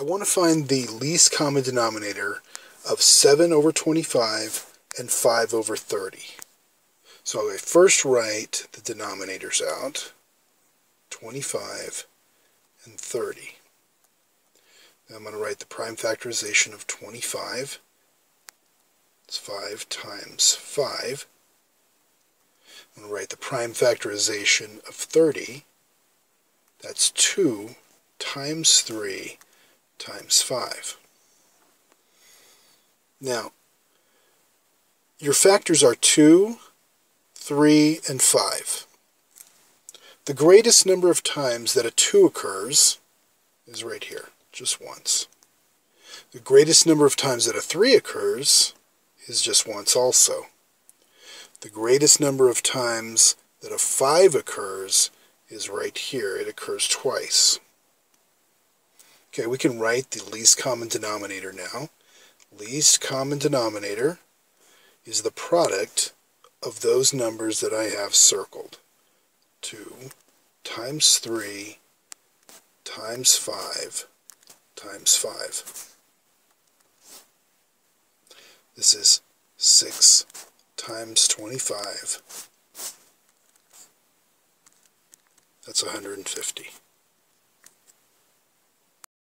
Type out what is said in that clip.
I want to find the least common denominator of 7 over 25 and 5 over 30. So I first write the denominators out, 25 and 30. Then I'm going to write the prime factorization of 25. It's 5 times 5. I'm going to write the prime factorization of 30. That's 2 times 3 times 5. Now, your factors are 2, 3, and 5. The greatest number of times that a 2 occurs is right here, just once. The greatest number of times that a 3 occurs is just once also. The greatest number of times that a 5 occurs is right here. It occurs twice. Okay, we can write the least common denominator now. Least common denominator is the product of those numbers that I have circled. 2 times 3 times 5 times 5. This is 6 times 25. That's 150.